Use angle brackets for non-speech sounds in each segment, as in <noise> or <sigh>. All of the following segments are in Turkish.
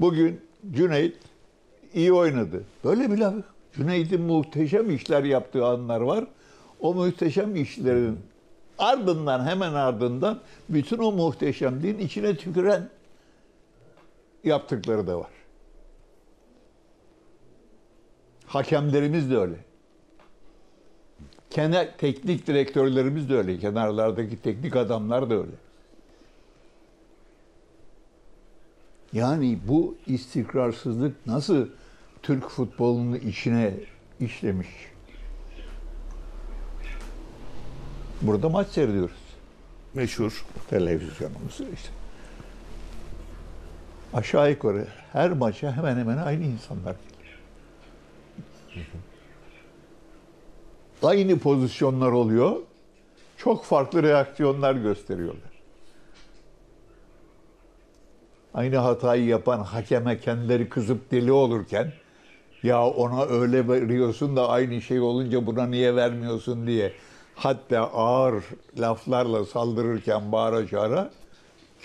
Bugün Cüneyt iyi oynadı. Böyle bir laf. Cüneyt'in muhteşem işler yaptığı anlar var. O muhteşem işlerin ardından hemen ardından bütün o muhteşemliğin içine tüküren yaptıkları da var. Hakemlerimiz de öyle. Kenar teknik direktörlerimiz de öyle. Kenarlardaki teknik adamlar da öyle. Yani bu istikrarsızlık nasıl Türk futbolunun içine işlemiş? Burada maç seyrediyoruz. Meşhur. Televizyonumuz işte. Aşağı yukarı her maça hemen hemen aynı insanlar gelir. Aynı pozisyonlar oluyor. Çok farklı reaksiyonlar gösteriyorlar. Aynı hatayı yapan hakeme kendileri kızıp deli olurken ya ona öyle veriyorsun da aynı şey olunca buna niye vermiyorsun diye hatta ağır laflarla saldırırken bağıra çağıra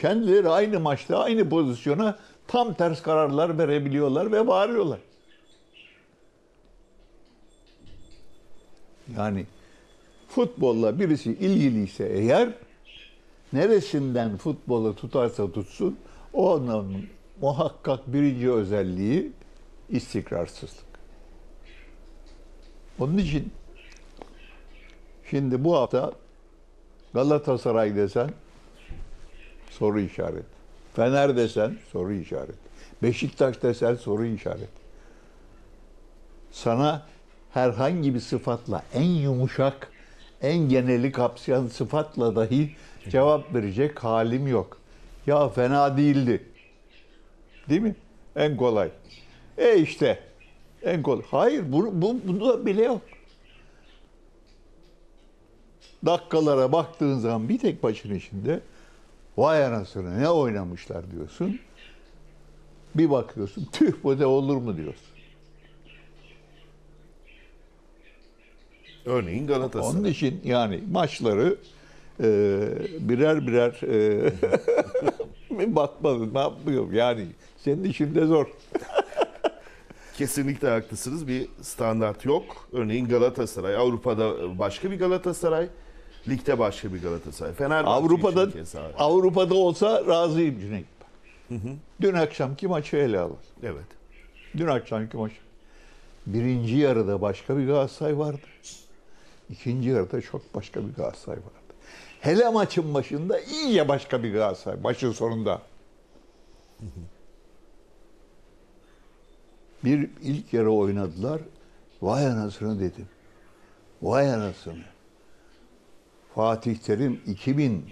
kendileri aynı maçta aynı pozisyona tam ters kararlar verebiliyorlar ve bağırıyorlar. Yani futbolla birisi ilgiliyse eğer neresinden futbolu tutarsa tutsun o adamın muhakkak birinci özelliği istikrarsızlık. Onun için şimdi bu hafta Galatasaray desen soru işareti. Fener desen soru işareti. Beşiktaş desen soru işareti. Sana herhangi bir sıfatla en yumuşak, en geneli kapsayan sıfatla dahi cevap verecek halim yok. Ya fena değildi. Değil mi? En kolay. E işte. En kolay. Hayır bu, bu, bunda bile yok. Dakikalara baktığın zaman bir tek maçın içinde vay anasını ne oynamışlar diyorsun. Bir bakıyorsun tüh bu da olur mu diyorsun. Örneğin Galatasaray. Onun için yani maçları e, birer birer e, bakmadım ne yapmıyorum yani senin için de zor. <laughs> Kesinlikle haklısınız. Bir standart yok. Örneğin Galatasaray. Avrupa'da başka bir Galatasaray. Ligde başka bir Galatasaray. Fenerbahçe Avrupa'da. Avrupa'da olsa razıyım Cüneyt. Dün akşamki maçı ele alalım. Evet. Dün akşamki maç. Birinci yarıda başka bir Galatasaray vardı. İkinci yarıda çok başka bir Galatasaray vardı. Hele maçın başında iyice başka bir Galatasaray. Maçın sonunda. Bir ilk yarı oynadılar. Vay anasını dedim. Vay anasını. Fatih Terim 2000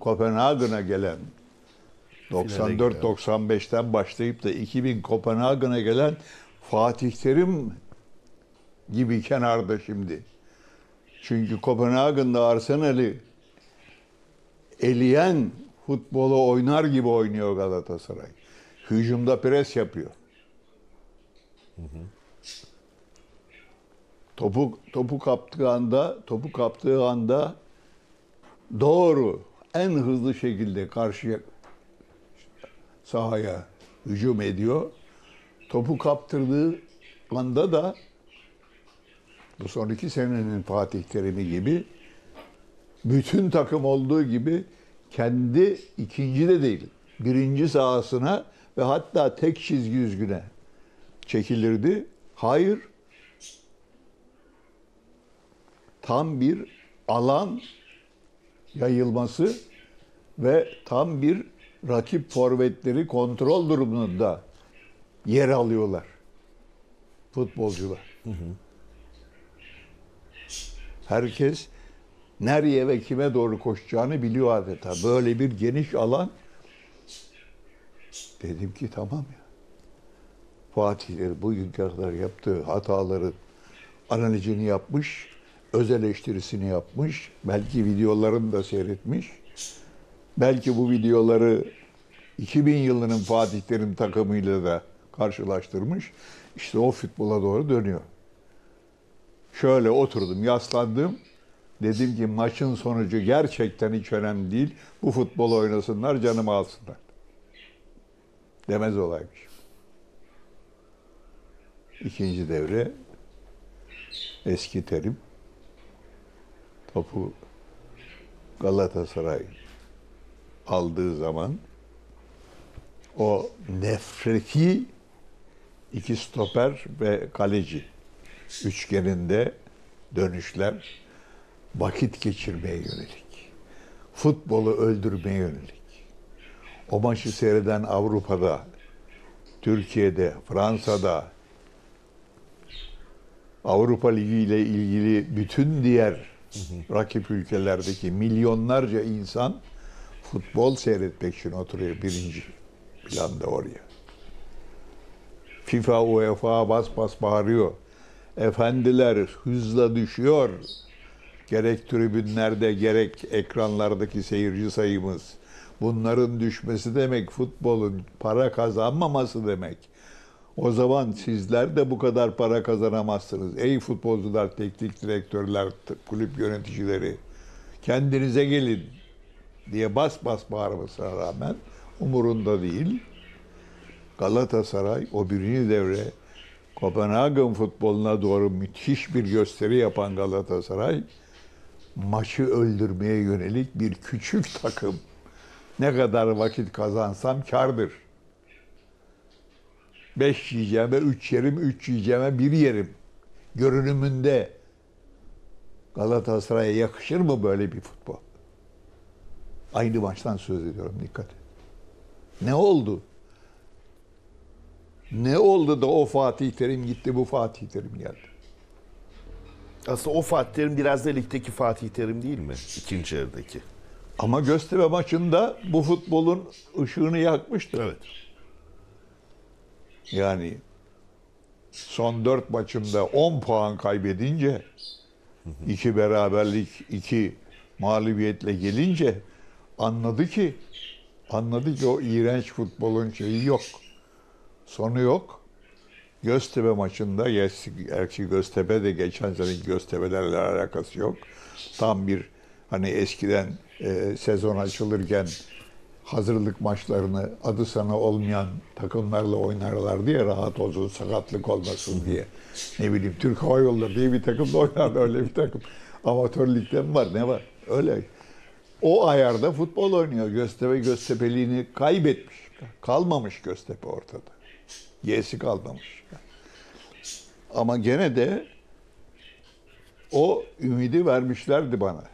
Kopenhagen'a gelen 94-95'ten başlayıp da 2000 Kopenhagen'a gelen Fatih Terim gibi kenarda şimdi. Çünkü Kopenhagen'da Arsenal'i eleyen futbolu oynar gibi oynuyor Galatasaray. Hücumda pres yapıyor. Topu topu kaptığı anda, topu kaptığı anda doğru en hızlı şekilde karşıya sahaya hücum ediyor. Topu kaptırdığı anda da bu son iki senenin Fatih Terim'i gibi bütün takım olduğu gibi kendi ikinci de değil birinci sahasına ve hatta tek çizgi yüzgüne çekilirdi. Hayır. Tam bir alan yayılması ve tam bir rakip forvetleri kontrol durumunda yer alıyorlar futbolcular. Herkes nereye ve kime doğru koşacağını biliyor adeta. Böyle bir geniş alan. Dedim ki tamam ya. Fatih'leri bugünkü kadar yaptığı hataları analizini yapmış, öz eleştirisini yapmış, belki videolarını da seyretmiş. Belki bu videoları 2000 yılının Fatih Terim takımıyla da karşılaştırmış. İşte o futbola doğru dönüyor. Şöyle oturdum, yaslandım. Dedim ki maçın sonucu gerçekten hiç önemli değil. Bu futbol oynasınlar, canımı alsınlar. Demez olaymış. ikinci devre eski terim topu Galatasaray aldığı zaman o nefreti iki stoper ve kaleci üçgeninde dönüşler vakit geçirmeye yönelik. Futbolu öldürmeye yönelik. O maçı seyreden Avrupa'da, Türkiye'de, Fransa'da, Avrupa Ligi ile ilgili bütün diğer rakip ülkelerdeki milyonlarca insan futbol seyretmek için oturuyor birinci planda oraya. FIFA, UEFA bas bas bağırıyor. Efendiler hızla düşüyor. Gerek tribünlerde gerek ekranlardaki seyirci sayımız. Bunların düşmesi demek futbolun para kazanmaması demek. O zaman sizler de bu kadar para kazanamazsınız. Ey futbolcular, teknik direktörler, kulüp yöneticileri kendinize gelin diye bas bas bağırmasına rağmen umurunda değil. Galatasaray o birinci devre Kopenhagen futboluna doğru müthiş bir gösteri yapan Galatasaray maçı öldürmeye yönelik bir küçük takım. Ne kadar vakit kazansam kardır. Beş yiyeceğime üç yerim, üç yiyeceğime bir yerim. Görünümünde Galatasaray'a yakışır mı böyle bir futbol? Aynı maçtan söz ediyorum dikkat. et. Ne oldu? Ne oldu da o Fatih Terim gitti, bu Fatih Terim geldi? Aslında o Fatih Terim biraz da ligdeki Fatih Terim değil mi? İkinci yarıdaki. Ama Göztepe maçında bu futbolun ışığını yakmıştı. Evet. Yani son dört maçında 10 puan kaybedince iki beraberlik, iki mağlubiyetle gelince anladı ki anladı ki o iğrenç futbolun şeyi yok. Sonu yok. Göztepe maçında gerçi Göztepe de geçen sene Göztepe'lerle alakası yok. Tam bir hani eskiden e, sezon açılırken hazırlık maçlarını adı sana olmayan takımlarla oynarlar diye rahat olsun, sakatlık olmasın diye. Ne bileyim Türk Hava Yolları diye bir takımla oynardı öyle bir takım. Amatör ligde var ne var? Öyle. O ayarda futbol oynuyor. Göztepe Göztepeliğini kaybetmiş. Kalmamış Göztepe ortada. Y'si kalmamış. Ama gene de o ümidi vermişlerdi bana.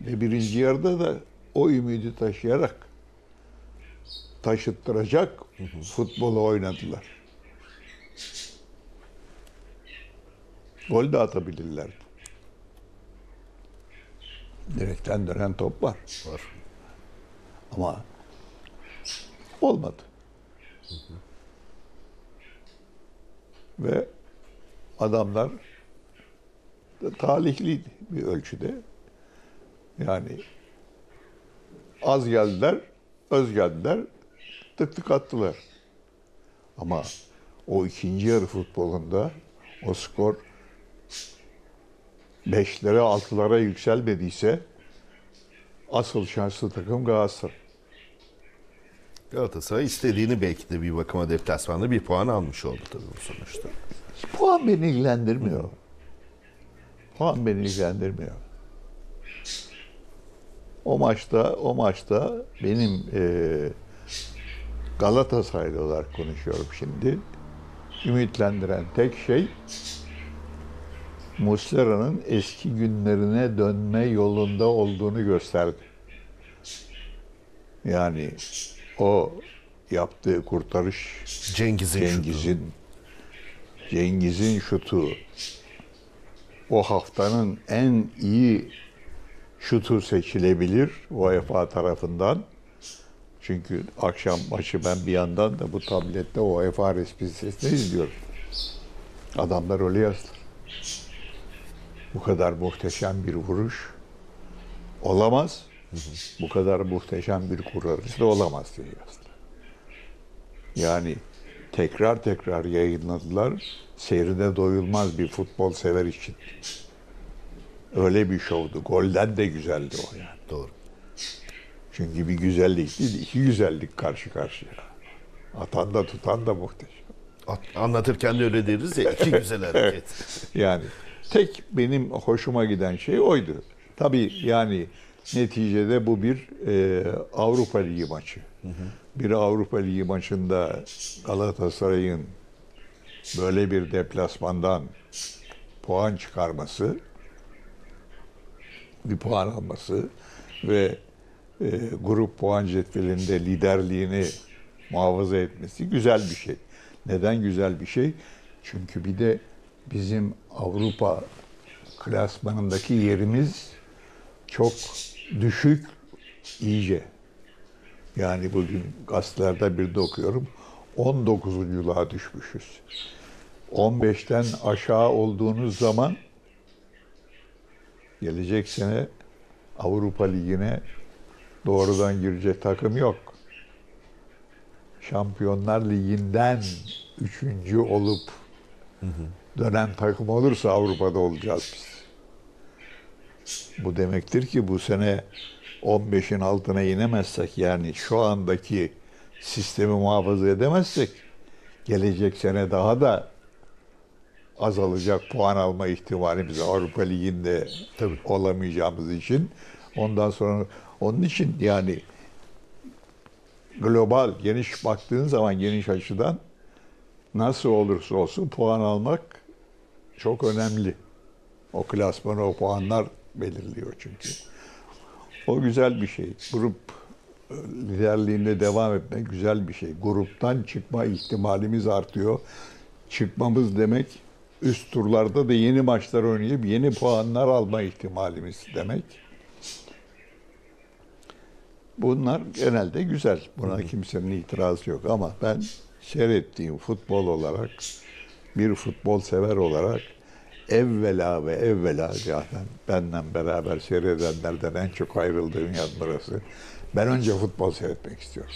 Ve birinci yarıda da o ümidi taşıyarak taşıttıracak futbolu oynadılar. Gol de atabilirlerdi. Direkten dönen top var. Var. Ama olmadı. Ve adamlar da talihliydi bir ölçüde. Yani az geldiler, öz geldiler, tık tık attılar. Ama o ikinci yarı futbolunda o skor beşlere altılara yükselmediyse asıl şanslı takım Galatasaray. Galatasaray istediğini belki de bir bakıma deplasmanda bir puan almış oldu tabii bu sonuçta. Puan beni ilgilendirmiyor. Puan beni ilgilendirmiyor. O maçta, o maçta benim e, Galatasaraylı olarak konuşuyorum şimdi. Ümitlendiren tek şey Muslera'nın eski günlerine dönme yolunda olduğunu gösterdi. Yani o yaptığı kurtarış Cengiz'in. Cengiz'in Cengiz'in şutu o haftanın en iyi şutu seçilebilir UEFA tarafından. Çünkü akşam maçı ben bir yandan da bu tablette UEFA resmi sesini izliyorum. Adamlar öyle yazdılar. Bu kadar muhteşem bir vuruş olamaz. Bu kadar muhteşem bir kurtarış da olamaz yazdılar. Yani tekrar tekrar yayınladılar. Seyrine doyulmaz bir futbol sever için. Öyle bir şovdu. Golden de güzeldi o yani. Doğru. Çünkü bir güzellik değil, iki güzellik karşı karşıya. Atan da tutan da muhteşem. At- Anlatırken de öyle deriz ya iki güzel <laughs> hareket. Yani tek benim hoşuma giden şey oydu. Tabii yani neticede bu bir e, Avrupa Ligi maçı. Bir Avrupa Ligi maçında Galatasaray'ın böyle bir deplasmandan puan çıkarması, bir puan alması ve e, grup puan cetvelinde liderliğini muhafaza etmesi güzel bir şey. Neden güzel bir şey? Çünkü bir de bizim Avrupa klasmanındaki yerimiz çok düşük iyice. Yani bugün gazetelerde bir de okuyorum. 19'unculuğa düşmüşüz. 15'ten aşağı olduğunuz zaman gelecek sene Avrupa Ligi'ne doğrudan girecek takım yok. Şampiyonlar Ligi'nden üçüncü olup dönen takım olursa Avrupa'da olacağız biz. Bu demektir ki bu sene 15'in altına inemezsek yani şu andaki sistemi muhafaza edemezsek gelecek sene daha da azalacak puan alma ihtimalimiz Avrupa Ligi'nde Tabii. olamayacağımız için ondan sonra onun için yani global geniş baktığın zaman geniş açıdan nasıl olursa olsun puan almak çok önemli. O klasmanı o puanlar belirliyor çünkü. O güzel bir şey. Grup e, liderliğinde devam etmek güzel bir şey. Gruptan çıkma ihtimalimiz artıyor. Çıkmamız demek üst turlarda da yeni maçlar oynayıp yeni puanlar alma ihtimalimiz demek. Bunlar genelde güzel. Buna kimsenin itirazı yok ama ben seyrettiğim futbol olarak bir futbol sever olarak evvela ve evvela zaten benden beraber seyredenlerden en çok ayrıldığım yan burası. Ben önce futbol seyretmek istiyorum.